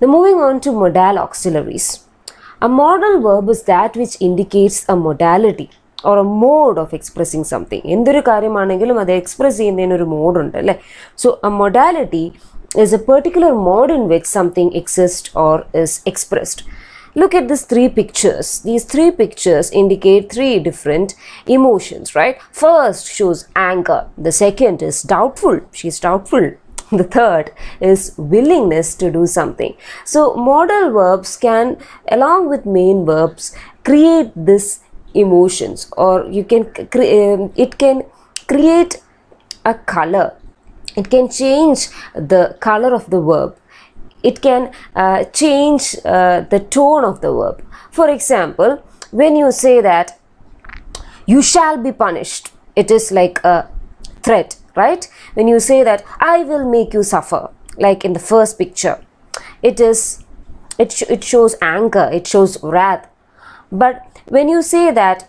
Now moving on to modal auxiliaries. A modal verb is that which indicates a modality or a mode of expressing something. എന്തൊരു കാര്യമാണെങ്കിലും അത് express ചെയ്യുന്നതിന് ഒരു mode ഉണ്ട് അല്ലേ so A modality is a particular mode in which something exists or is expressed. Look at these three pictures. These three pictures indicate three different emotions, right? First shows anger. The second is doubtful. She's doubtful. The third is willingness to do something. So, modal verbs can, along with main verbs, create this emotions, or you can cre- um, it can create a color. It can change the color of the verb. It can uh, change uh, the tone of the verb. For example when you say that you shall be punished it is like a threat right when you say that i will make you suffer like in the first picture it is it, sh- it shows anger it shows wrath but when you say that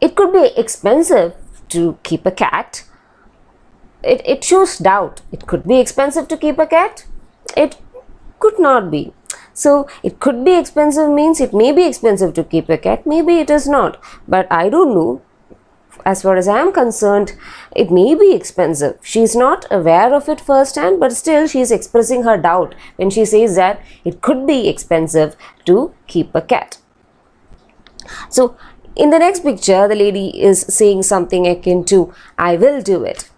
it could be expensive to keep a cat it, it shows doubt. It could be expensive to keep a cat. It could not be. So it could be expensive means it may be expensive to keep a cat. Maybe it is not. But I don't know. As far as I am concerned, it may be expensive. She is not aware of it firsthand, but still she is expressing her doubt when she says that it could be expensive to keep a cat. So in the next picture, the lady is saying something akin to, I will do it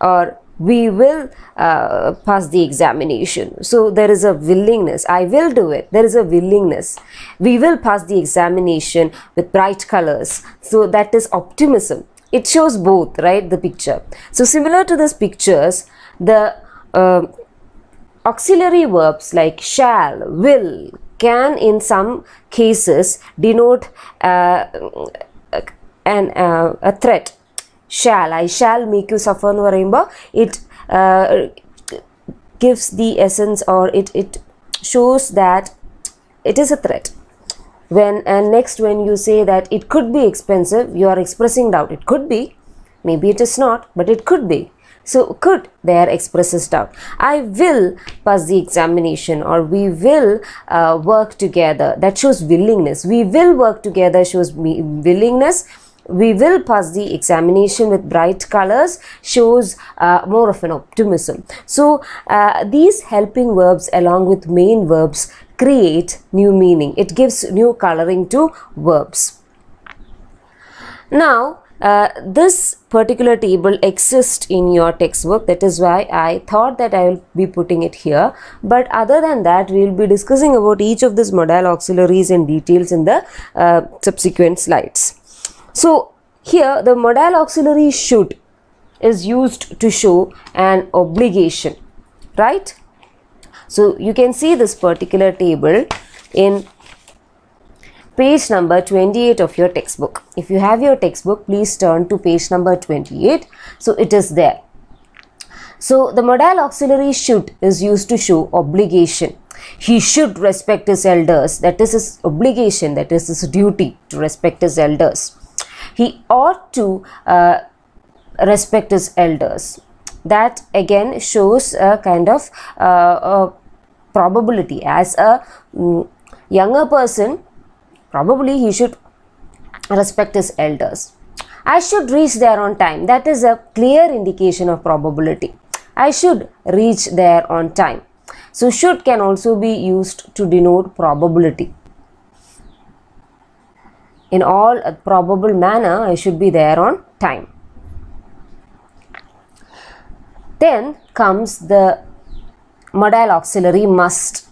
or we will uh, pass the examination. So there is a willingness. I will do it. There is a willingness. We will pass the examination with bright colors. So that is optimism. It shows both, right? The picture. So similar to these pictures, the uh, auxiliary verbs like shall, will, can in some cases denote uh, an, uh, a threat shall I shall make you Zafar എന്ന് പറയുമ്പോൾ it gives the essence or it it shows that it is a threat when and next when you say that it could be expensive you are expressing doubt it could be maybe it is not but it could be so could there expresses doubt i will pass the examination or we will uh, work together that shows willingness we will work together shows me willingness we will pass the examination with bright colors shows uh, more of an optimism. So uh, these helping verbs along with main verbs create new meaning. It gives new coloring to verbs. Now uh, this particular table exists in your textbook. That is why i thought that i will be putting it here. But other than that we will be discussing about each of these modal auxiliaries in details in the uh, subsequent slides so here the modal auxiliary should is used to show an obligation, right? So you can see this particular table in page number 28 of your textbook. If you have your textbook, please turn to page number 28. So it is there. So the modal auxiliary should is used to show obligation. He should respect his elders. That is his obligation. That is his duty to respect his elders. He ought to uh, respect his elders. That again shows a kind of uh, a probability. As a mm, younger person, probably he should respect his elders. I should reach there on time. That is a clear indication of probability. I should reach there on time. So, should can also be used to denote probability. In all probable manner, I should be there on time. Then comes the modal auxiliary must.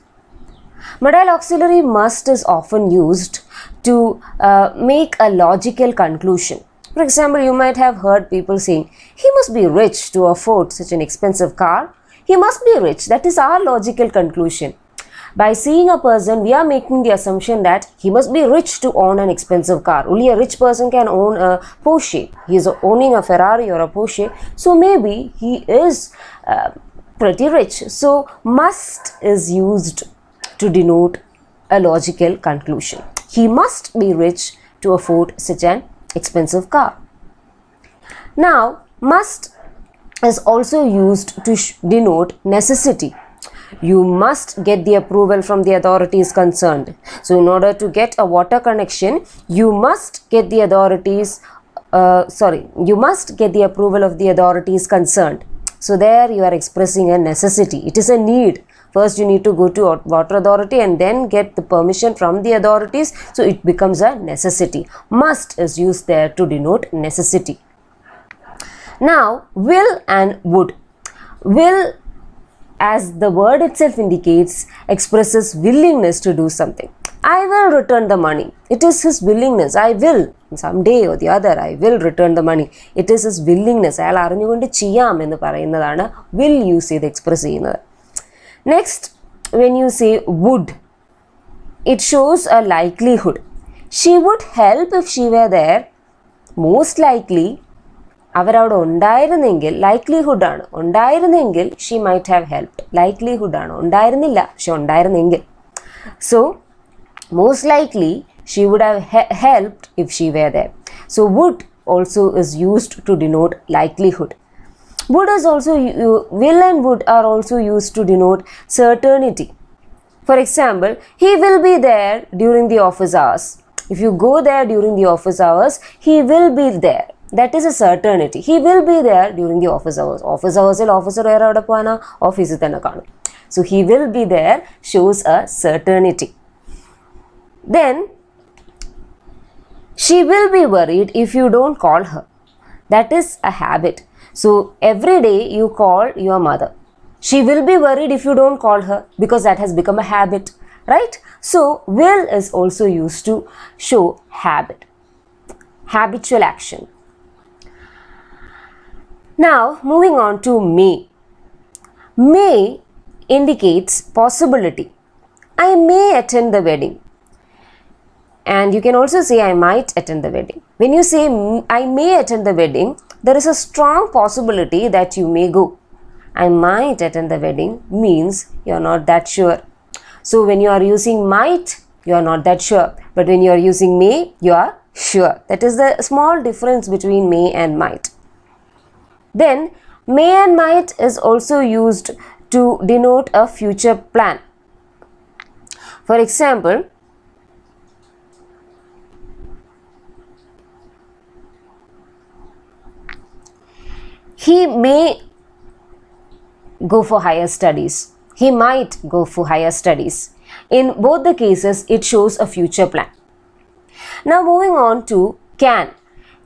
Modal auxiliary must is often used to uh, make a logical conclusion. For example, you might have heard people saying, he must be rich to afford such an expensive car. He must be rich. That is our logical conclusion. By seeing a person, we are making the assumption that he must be rich to own an expensive car. Only a rich person can own a Porsche. He is owning a Ferrari or a Porsche. So maybe he is uh, pretty rich. So must is used to denote a logical conclusion. He must be rich to afford such an expensive car. Now, must is also used to denote necessity. You must get the approval from the authorities concerned. So, in order to get a water connection, you must get the authorities, uh, sorry, you must get the approval of the authorities concerned. So, there you are expressing a necessity, it is a need. First, you need to go to water authority and then get the permission from the authorities. So, it becomes a necessity. Must is used there to denote necessity. Now, will and would. Will, as the word itself indicates, expresses willingness to do something. I will return the money. It is his willingness. I will. Someday or the other, I will return the money. It is his willingness. അയാൾ അറിഞ്ഞുകൊണ്ട് ചെയ്യാം എന്ന് പറയുന്നതാണ് will use ചെയ്ത് express ചെയ്യുന്നത് next when you say would it shows a likelihood she would help if she were there most likely അവരവിടെ ഉണ്ടായിരുന്നെങ്കിൽ ലൈക്ലിഹുഡാണ് ഉണ്ടായിരുന്നെങ്കിൽ ഷീ മൈറ്റ് ഹാവ് ഹെൽപ്ഡ് ലൈക്ലിഹുഡാണ് ഉണ്ടായിരുന്നില്ല പക്ഷെ ഉണ്ടായിരുന്നെങ്കിൽ so most likely she would have he helped if she were there. So would also is used to denote likelihood. Would is also will and would are also used to denote certainty. For example, he will be there during the office hours. If you go there during the office hours, he will be there. That is a certainty. He will be there during the office hours. Office hours il officer വേറെ അവിടെ പോകാനാ ഓഫീസിൽ തന്നെ കാണും So he will be there shows a certainty. Then she will be worried if you don't call her. That is a habit. So every day you call your mother. She will be worried if you don't call her because that has become a habit, right? So will is also used to show habit, habitual action. Now moving on to may. May indicates possibility. I may attend the wedding and you can also say I might attend the wedding. When you say I may attend the wedding, there is a strong possibility that you may go. I might attend the wedding means you are not that sure. So when you are using might, you are not that sure. But when you are using may, you are sure. That is the small difference between may and might. Then may and might is also used to denote a future plan. For example, he may go for higher studies. He might go for higher studies. In both the cases, it shows a future plan. Now, moving on to can.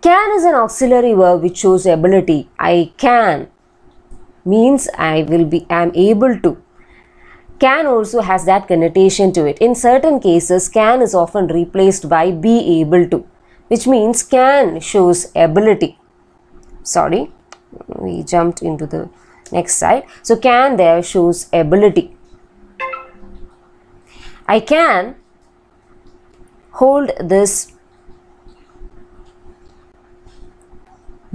Can is an auxiliary verb which shows ability. I can means I will be, I am able to. Can also has that connotation to it. In certain cases, can is often replaced by be able to, which means can shows ability. Sorry, we jumped into the next side. So can there shows ability. I can hold this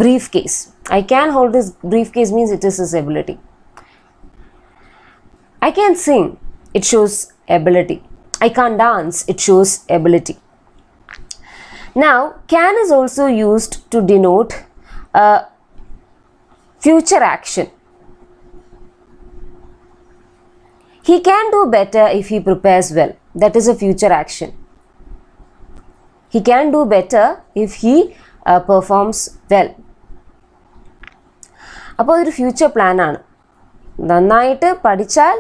briefcase. I can hold this briefcase means it is his ability. I can sing, it shows ability. I can't dance, it shows ability. Now, can is also used to denote a future action. He can do better if he prepares well. That is a future action. He can do better if he uh, performs well. അപ്പോൾ ഒരു future പ്ലാനാണ് നന്നായിട്ട് പഠിച്ചാൽ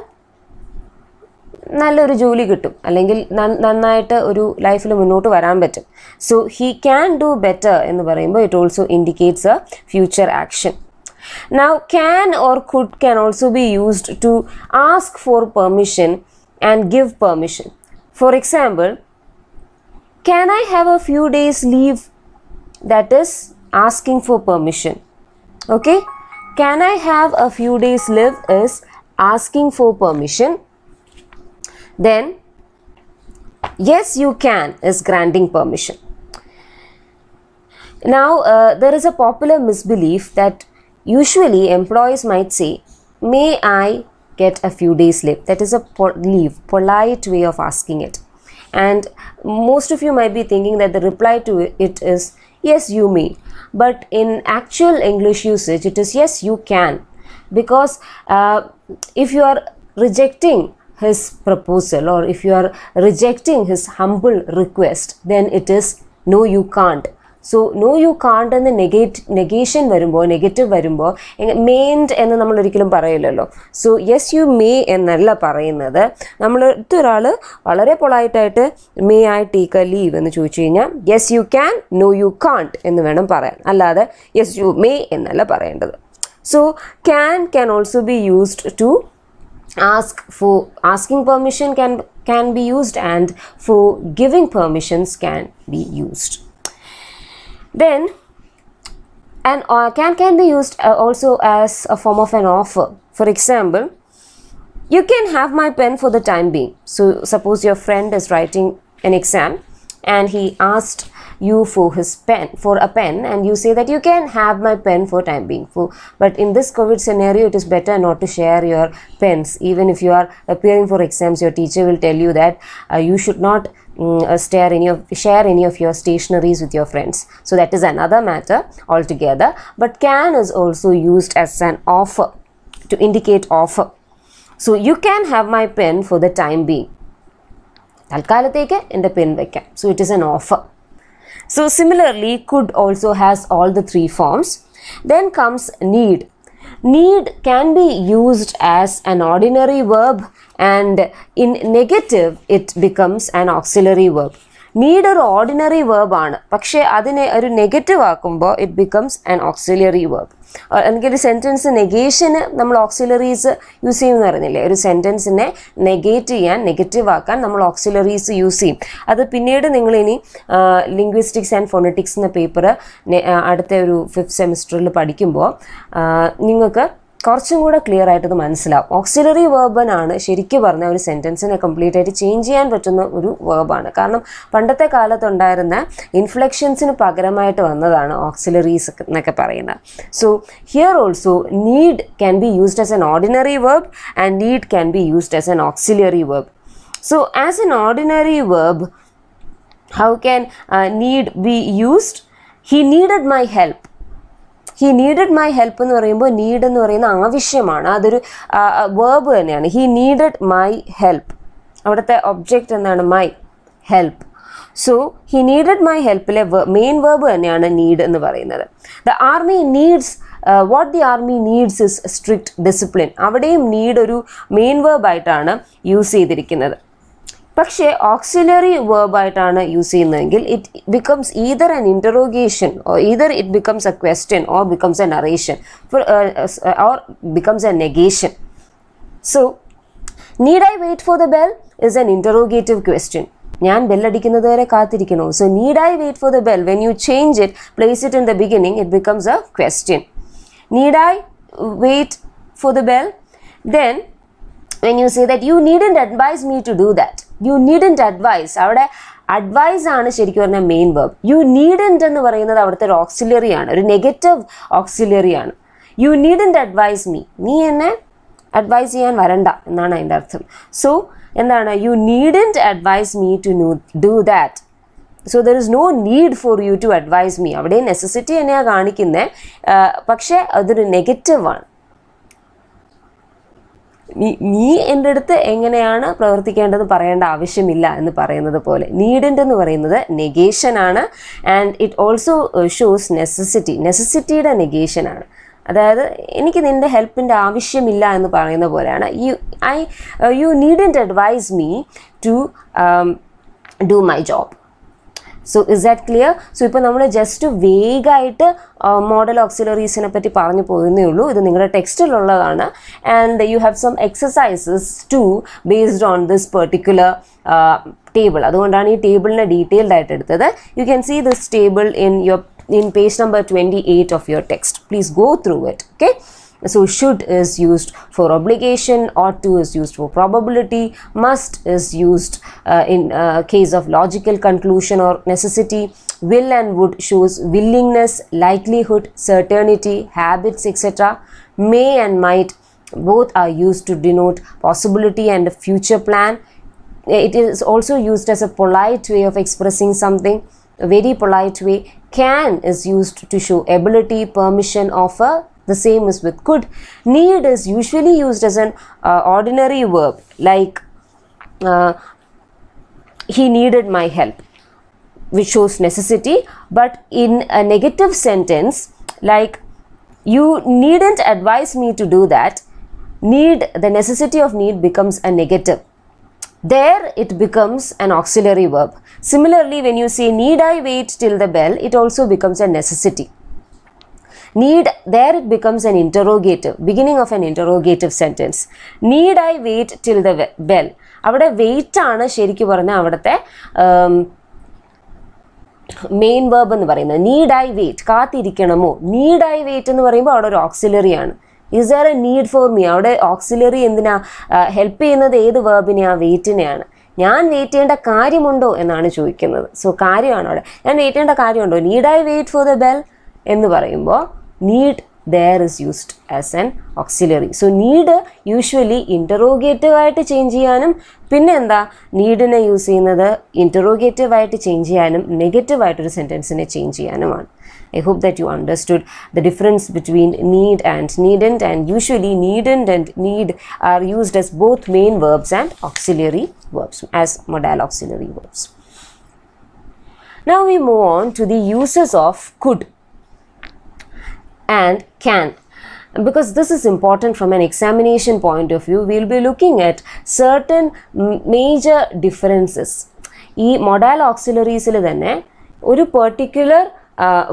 നല്ലൊരു ജോലി കിട്ടും. അല്ലെങ്കിൽ നന്നായിട്ട് ഒരു ലൈഫിൽ മുന്നോട്ട് വരാൻ പറ്റും. So he can do better എന്ന് പറയുമ്പോൾ it also indicates a future action now can or could can also be used to ask for permission and give permission for example can I have a few days leave that is asking for permission okay Can I have a few days leave is asking for permission. Then, yes, you can is granting permission. Now, uh, there is a popular misbelief that usually employees might say may i get a few days leave that is a po- leave polite way of asking it and most of you might be thinking that the reply to it is yes you may. But in actual english usage it is yes you can. Because uh, if you are rejecting his proposal or if you are rejecting his humble request then it is no you can't so no you can't എന്ന് negate negation വരുമ്പോൾ negative വരുമ്പോൾ മെയിൻഡ് എന്ന് നമ്മൾ ഒരിക്കലും പറയില്ലല്ലോ. So yes you may എന്നല്ല പറയുന്നത്. നമ്മൾ ഒരാൾ വളരെ പൊളായിട്ടായിട്ട് മേ ഐ ടേക്ക് ലീവ് എന്ന് ചോദിച്ചു കഴിഞ്ഞാൽ yes you can no you can't എന്ന് വേണം പറയാൻ. അല്ലാതെ യെസ് യു മേ എന്നല്ല പറയേണ്ടത്. So can can also be used to ask for asking permission can can be used and for giving permissions can be used. Then and uh, can can be used uh, also as a form of an offer. For example you can have my pen for the time being. So suppose your friend is writing an exam and he asked you for his pen for a pen and you say that you can have my pen for time being. For but in this covid scenario it is better not to share your pens. Even if you are appearing for exams your teacher will tell you that uh, you should not mm, uh, stare any of share any of your stationaries with your friends so that is another matter altogether but can is also used as an offer to indicate offer so you can have my pen for the time being തൽക്കാലത്തേക്ക് എൻ്റെ pen വയ്ക്കാം so it is an offer So similarly, could also has all the three forms. Then comes need. Need can be used as an ordinary verb and in negative it becomes an auxiliary verb. Need ഒരു ordinary verb ആണ്. പക്ഷേ അതിനെ ഒരു negative ആക്കുമ്പോൾ it becomes an auxiliary verb അല്ലെങ്കിൽ ഒരു sentence നെഗേഷന് നമ്മൾ auxiliaries use ചെയ്യുമെന്ന് അറിഞ്ഞില്ലേ? ഒരു സെന്റൻസിനെ നെഗേറ്റ് ചെയ്യാൻ നെഗറ്റീവ് ആക്കാൻ നമ്മൾ ഓക്സിലറീസ് യൂസ് ചെയ്യും. അത് പിന്നീട് നിങ്ങൾ ഇനി ലിംഗ്വിസ്റ്റിക്സ് ആൻഡ് ഫോണറ്റിക്സ് എന്ന പേപ്പർ അടുത്ത ഒരു ഫിഫ്ത്ത് സെമിസ്റ്ററിൽ പഠിക്കുമ്പോൾ നിങ്ങൾക്ക് കുറച്ചും കൂടെ ക്ലിയർ ആയിട്ട് ഇത് മനസ്സിലാവും ഓക്സിലറി വേർബനാണ് ശരിക്കും പറഞ്ഞ ഒരു സെന്റൻസിനെ കംപ്ലീറ്റ് ആയിട്ട് ചേഞ്ച് ചെയ്യാൻ പറ്റുന്ന ഒരു വേർബാണ് കാരണം പണ്ടത്തെ കാലത്തുണ്ടായിരുന്ന ഇൻഫ്ലക്ഷൻസിന് പകരമായിട്ട് വന്നതാണ് ഓക്സിലറീസ് എന്നൊക്കെ പറയുന്നത്. So here also need can be used as an ordinary verb and need can be used as an auxiliary verb so as an ordinary verb how can need be used he needed my help. He needed my help എന്ന് പറയുമ്പോൾ need എന്ന് പറയുന്ന ആവശ്യമാണ്. അതൊരു verb തന്നെയാണ്. He needed my help അവിടുത്തെ object എന്താണ്? My help so he needed my ഹെൽപ്പിലെ main verb തന്നെയാണ് നീഡ് എന്ന് പറയുന്നത്. The army needs what the army needs is strict discipline അവിടെയും നീഡ് ഒരു മെയിൻ വേർബായിട്ടാണ് യൂസ് ചെയ്തിരിക്കുന്നത്. പക്ഷേ ഓക്സിലറി വേർബായിട്ടാണ് യൂസ് ചെയ്യുന്നതെങ്കിൽ it becomes either an interrogation ether it becomes a question or becomes a narration or becomes a negation so need I wait for the bell is N interrogative question ഞാൻ ബെല്ലടിക്കുന്നത് വരെ കാത്തിരിക്കണോ so need I wait for the bell when you change it place it in the beginning it becomes a question need I wait for the bell then when you say that you needn't advise me to do that you needn't advise അവിടെ advise ആണ് ശരിക്കും പറഞ്ഞാൽ main verb U നീഡന്റ് എന്ന് പറയുന്നത് അവിടുത്തെ ഒരു auxiliary ആണ് ഒരു നെഗറ്റീവ് ഓക്സിലറി ആണ്. യു നീഡന്റ് അഡ്വൈസ് മീ നീ എന്നെ അഡ്വൈസ് ചെയ്യാൻ വരണ്ട എന്നാണ് അതിന്റെ അർത്ഥം. സോ എന്താണ്? You needn't advise me to do that so there is no need for you to advise me അവിടെ നെസസിറ്റി തന്നെയാണ് കാണിക്കുന്നത് പക്ഷേ അതൊരു നെഗറ്റീവാണ് നീ നീ എന്റെ അടുത്ത് എങ്ങനെയാണ് പ്രവർത്തിക്കേണ്ടത് പറയേണ്ട ആവശ്യമില്ല എന്ന് പറയുന്നത് പോലെ. നീഡിന്റെ എന്ന് പറയുന്നത് നെഗേഷൻ ആണ്. And it also shows necessity നെസസിറ്റിയുടെ ആണ്. അതായത് എനിക്ക് നിന്റെ ഹെൽപ്പിന്റെ ആവശ്യമില്ല എന്ന് പറയുന്ന പോലെയാണ്. You I you needn't advise me to do my job so is that clear so ഇപ്പോൾ നമ്മൾ ജസ്റ്റ് വേഗമായിട്ട് മോഡൽ ഓക്സിലറീസിനെ പറ്റി പറഞ്ഞു പോകുന്നേ ഉള്ളൂ ഇത് നിങ്ങളുടെ ടെക്സ്റ്റിലുള്ളതാണ് and you have some exercises to based on this particular table അതുകൊണ്ടാണ് ഈ ടേബിളിനെ ഡീറ്റെയിൽഡ് ആയിട്ട് എടുത്തത് you can see this table in your in page number 28 of your text. Please go through it. Okay. So should is used for obligation, ought to is used for probability, must is used uh, in uh, case of logical conclusion or necessity, will and would shows willingness, likelihood, certainty, habits, etc. May and might both are used to denote possibility and a future plan. It is also used as a polite way of expressing something a very polite way. Can is used to show ability, permission, offer. The same is with could. Need is usually used as an uh, ordinary verb like uh, he needed my help which shows necessity. But in a negative sentence like you needn't advise me to do that need the necessity of need becomes a negative. There it becomes an auxiliary verb. Similarly when you say need i wait till the bell? it also becomes a necessity need there it becomes an interrogative beginning of an interrogative sentence. Need i wait till the bell. അവിടെ wait ആണ് ശരിക്കും പറഞ്ഞാൽ അവിടുത്തെ main verb എന്ന് പറയുന്നത്. Need I wait കാത്തിരിക്കണമോ? Need I wait എന്ന് പറയുമ്പോൾ അവിടെ ഒരു ഓക്സിലറി ആണ്. Is there a need for me അവിടെ ഓക്സിലറി എന്തിനാ ഹെൽപ്പ് ചെയ്യുന്നത് ഏത് വേർബിനെയാ വെയിറ്റിനെയാണ് ഞാൻ വെയിറ്റ് ചെയ്യേണ്ട കാര്യമുണ്ടോ എന്നാണ് ചോദിക്കുന്നത്. സോ കാര്യമാണ് അവിടെ ഞാൻ വെയിറ്റ് ചെയ്യേണ്ട കാര്യമുണ്ടോ? Need I wait for the bell എന്ന് പറയുമ്പോൾ need there is used as an auxiliary so need usually interrogative ആയിട്ട് ചേഞ്ച് ചെയ്യാനും പിന്നെ എന്താ നീഡിനെ യൂസ് ചെയ്യുന്നത് ഇൻറ്ററോഗേറ്റീവ് ആയിട്ട് ചേഞ്ച് ചെയ്യാനും നെഗറ്റീവ് ആയിട്ടൊരു സെൻറ്റൻസിനെ change ചെയ്യാനുമാണ് I hope that you understood the difference between need and needn't and usually needn't and need are used as both main verbs and auxiliary verbs as modal auxiliary verbs. Now we move on to the uses of could And can. Because this is important from an examination point of view, we'll be looking at certain major differences. ഈ modal ഓക്സിലറീസിൽ തന്നെ ഒരു particular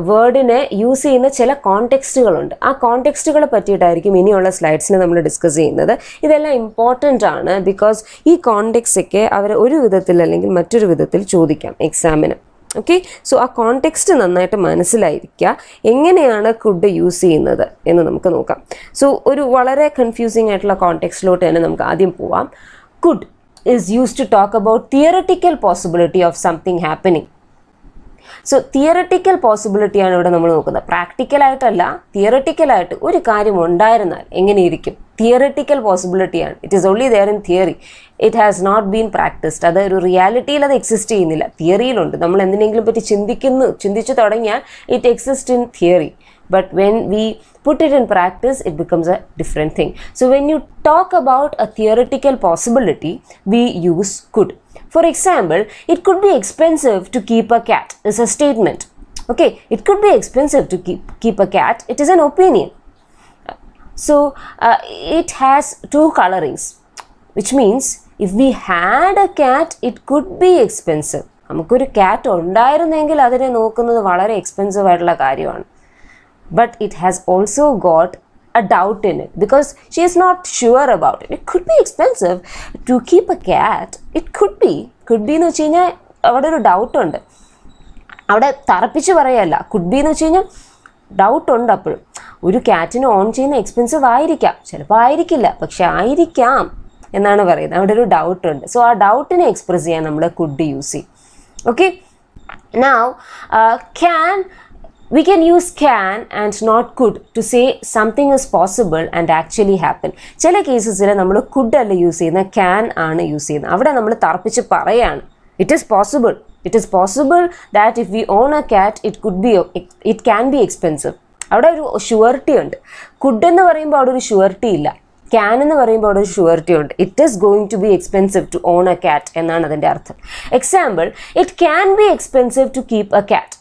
വേർഡിനെ use ചെയ്യുന്ന ചില കോണ്ടെക്സ്റ്റുകളുണ്ട് ആ കോണ്ടെക്സ്റ്റുകളെ പറ്റിയിട്ടായിരിക്കും ഇനിയുള്ള സ്ലൈഡ്സിൽ നമ്മൾ discuss ചെയ്യുന്നത് ഇതെല്ലാം ഇമ്പോർട്ടന്റ് ആണ് ബിക്കോസ് ഈ കോണ്ടെക്സ്റ്റൊക്കെ അവർ ഒരു വിധത്തിൽ അല്ലെങ്കിൽ മറ്റൊരു വിധത്തിൽ ചോദിക്കാം എക്സാമിന് ഓക്കെ സോ ആ കോണ്ടെക്സ്റ്റ് നന്നായിട്ട് മനസ്സിലായിരിക്കുക. എങ്ങനെയാണ് കുഡ് യൂസ് ചെയ്യുന്നത് എന്ന് നമുക്ക് നോക്കാം. സോ ഒരു വളരെ കൺഫ്യൂസിങ് ആയിട്ടുള്ള കോണ്ടെക്സ്റ്റിലോട്ട് തന്നെ നമുക്ക് ആദ്യം പോവാം. Could is used to talk about theoretical possibility of something happening so theoretical പോസിബിലിറ്റിയാണ് ഇവിടെ നമ്മൾ നോക്കുന്നത്. പ്രാക്ടിക്കലായിട്ടല്ല തിയറട്ടിക്കലായിട്ട് ഒരു കാര്യം ഉണ്ടായിരുന്നാൽ എങ്ങനെയിരിക്കും? Theoretical പോസിബിലിറ്റിയാണ് it is only there in theory it has not been practised അത് ഒരു റിയാലിറ്റിയിൽ അത് എക്സിസ്റ്റ് ചെയ്യുന്നില്ല തിയറിയിലുണ്ട് നമ്മൾ എന്തിനെങ്കിലും പറ്റി ചിന്തിക്കുന്നു ചിന്തിച്ചു തുടങ്ങിയാൽ it exist in theory but when we put it in practice it becomes a different thing so when you talk about a theoretical possibility we use could for example it could be expensive to keep a cat is a statement okay it could be expensive to keep keep a cat it is an opinion So uh, it has two colorings which means if we had a cat it could be expensive നമുക്കൊരു cat ഉണ്ടായിരുന്നെങ്കിൽ അതിനെ നോക്കുന്നത് വളരെ expensive ആയിട്ടുള്ള കാര്യമാണ് but it has also got a doubt in it because she is not sure about it. It could be expensive to keep a cat. It could be. Could be എന്ന് വെച്ച് കഴിഞ്ഞാൽ അവിടെ ഒരു ഡൗട്ട് ഉണ്ട് അവിടെ തറപ്പിച്ച് പറയല്ല കുഡ് ബി എന്ന് വെച്ച് കഴിഞ്ഞാൽ ഡൗട്ട് ഉണ്ട് ഒരു ക്യാറ്റിന് ഓൺ ചെയ്യുന്ന എക്സ്പെൻസീവ് ആയിരിക്കാം. ചിലപ്പോൾ ആയിരിക്കില്ല പക്ഷെ ആയിരിക്കാം എന്നാണ് പറയുന്നത്. അവിടെ ഒരു ഡൗട്ട് ഉണ്ട്. സോ ആ ഡൗട്ടിനെ എക്സ്പ്രസ് ചെയ്യാൻ നമ്മൾ കുഡ് യൂസ് ചെയ്യും. Okay now can we can use can and not could to say something is possible and actually happen. ചില കേസസിൽ നമ്മൾ കുഡ് അല്ല യൂസ് ചെയ്യുന്ന ക്യാൻ ആണ് യൂസ് ചെയ്യുന്നത്. അവിടെ നമ്മൾ തർപ്പിച്ച് പറയാണ്. It is possible it is possible that if we own a cat it could be it can be expensive അവിടെ ഒരു ഷുവർട്ടി ഉണ്ട്. കുഡ് എന്ന് പറയുമ്പോൾ അവിടെ ഒരു ഷുവർട്ടി ഇല്ല. ക്യാൻ എന്ന് പറയുമ്പോൾ അവിടെ ഒരു ഷുവർട്ടി ഉണ്ട്. It is going to be expensive to own a cat എന്നാണ് അതിന്റെ അർത്ഥം. Example it can be expensive to keep a cat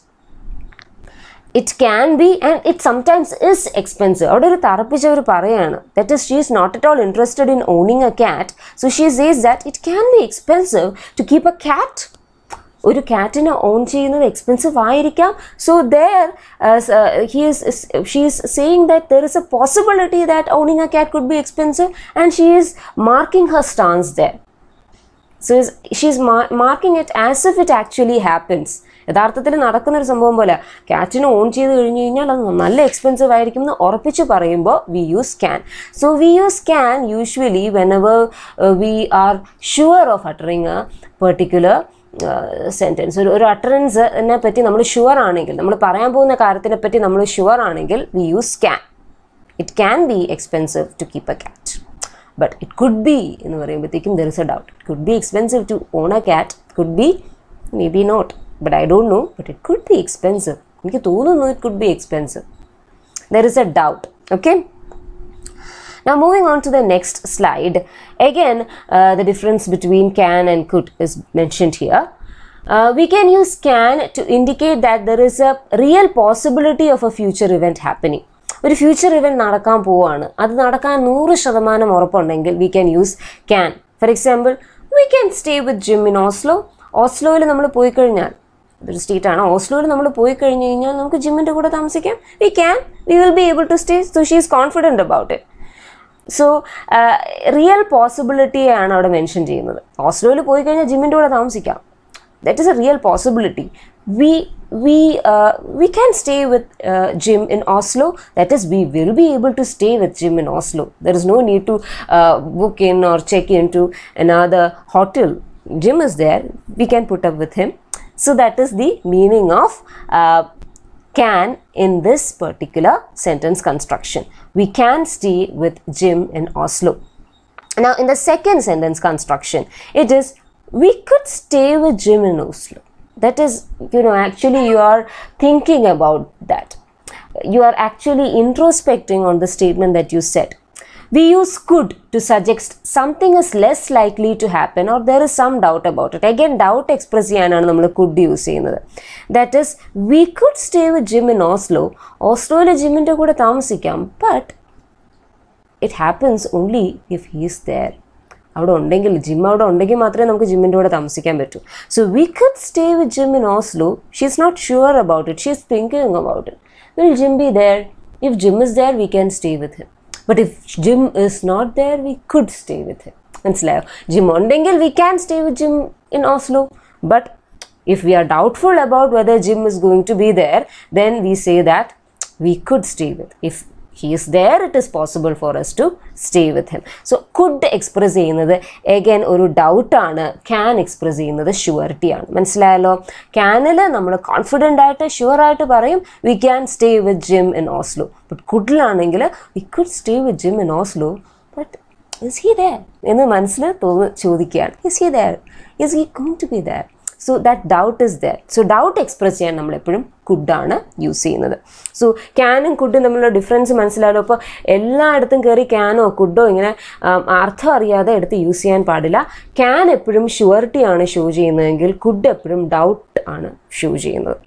it can be and it sometimes is expensive അവിടെ ഒരു തറപ്പിച്ചവർ പറയാണ് that is she is not at all interested in owning a cat so she says that it can be expensive to keep a cat ഒരു കാറ്റിനെ own ചെയ്യുന്നത് expensive ആയിരിക്കാം. So there he's she is saying that there is a possibility that owning a cat could be expensive and she is marking her stance there so she is marking it as if it actually happens യഥാർത്ഥത്തിൽ നടക്കുന്ന ഒരു സംഭവം പോലെ ക്യാറ്റിനെ on ചെയ്ത് കഴിഞ്ഞ് കഴിഞ്ഞാൽ അത് നല്ല എക്സ്പെൻസീവ് ആയിരിക്കും എന്ന് ഉറപ്പിച്ച് പറയുമ്പോൾ we use can so we use can usually whenever we are sure of uttering a particular sentence ഒരു ഒരു അട്ടറൻസിനെ പറ്റി നമ്മൾ ഷുവർ ആണെങ്കിൽ നമ്മൾ പറയാൻ പോകുന്ന കാര്യത്തിനെ പറ്റി നമ്മൾ ഷുവർ ആണെങ്കിൽ we use can it can be expensive to keep a cat but it could be എന്ന് പറയുമ്പോഴത്തേക്കും there is a doubt it could be expensive to own a cat could be may be not but I don't know but it could be expensive എനിക്ക് തോന്നുന്നു it could be expensive there is a doubt okay? Now moving on to the next slide. Again uh, the difference between can and could is mentioned here. Uh, we can use can to indicate that there is a real possibility of a future event happening. ഒരു future event നടക്കാൻ പോവുകയാണ്. അത് നടക്കാൻ നൂറ് ശതമാനം ഉറപ്പുണ്ടെങ്കിൽ we can use can for example we can stay with Jim in Oslo ഓസ്ലോയിൽ നമ്മൾ പോയി കഴിഞ്ഞാൽ ഇതൊരു സ്റ്റേറ്റ് ആണ്. ഓസ്ലോയിൽ നമ്മൾ പോയി കഴിഞ്ഞ് കഴിഞ്ഞാൽ നമുക്ക് ജിമ്മിന്റെ കൂടെ താമസിക്കാം. We can we will be able to stay so she is confident about it so real പോസിബിലിറ്റിയാണ് അവിടെ മെൻഷൻ ചെയ്യുന്നത് ഓസ്ലോയിൽ പോയി കഴിഞ്ഞാൽ ജിമ്മിൻ്റെ കൂടെ താമസിക്കാം that is a real possibility we we uh, we can stay with uh, jim in oslo that is we will be able to stay with jim in oslo there is no need to uh, book in or check into another hotel jim is there we can put up with him so that is the meaning of uh, can in this particular sentence construction we can stay with jim in oslo now, in the second sentence construction, it is we could stay with Jim in Oslo. That is, you know, actually you are thinking about that. You are actually introspecting on the statement that you said. We use could to suggest something is less likely to happen or there is some doubt about it. Again, doubt express ചെയ്യാനാണ് നമ്മൾ could use ചെയ്യുന്നത്. That is we could stay with Jim in Oslo ഓസ്ലോയിലെ ജിമ്മിന്റെ കൂടെ താമസിക്കാം but it happens only if he's there അവിടെ ഉണ്ടെങ്കിൽ gym അവിടെ ഉണ്ടെങ്കിൽ മാത്രമേ നമുക്ക് ജിമ്മിന്റെ കൂടെ താമസിക്കാൻ പറ്റൂ. So we could stay with Jim in Oslo she is not sure about it she is thinking about it will Jim be there if Jim is there we can stay with him but if Jim is not there V could stay with him മനസ്സിലായോ Jim ഉണ്ടെങ്കിൽ V can stay with Jim in Oslo but if we are doubtful about whether Jim is going to be there, then we say that we could stay with. If he is there, it is possible for S to stay with him so could express ചെയ്യുന്നത് again ഒരു ഡൗട്ടാണ് can express ചെയ്യുന്നത് surety ആണ്. മനസ്സിലായല്ലോ? ക്യാനിൽ നമ്മൾ confident ആയിട്ട് sure ആയിട്ട് പറയും we can stay with Jim in Oslo but കുഡിലാണെങ്കിൽ we could stay with Jim in Oslo but is he there എന്ന് മനസ്സിൽ തോന്നി ചോദിക്കുകയാണ്. Is he there is he going to be there so that doubt is there so doubt express ചെയ്യാൻ നമ്മളെപ്പോഴും കുഡാണ് use ചെയ്യുന്നത്. So ക്യാനും കുഡും തമ്മിലുള്ള difference മനസ്സിലാവും അപ്പോൾ എല്ലായിടത്തും കയറി ക്യാനോ കുഡോ ഇങ്ങനെ അർത്ഥം അറിയാതെ എടുത്ത് യൂസ് ചെയ്യാൻ പാടില്ല. ക്യാൻ എപ്പോഴും ഷുവറിറ്റി ആണ് ഷോ ചെയ്യുന്നതെങ്കിൽ കുഡ് എപ്പോഴും ഡൗട്ട് ആണ് ഷോ ചെയ്യുന്നത്.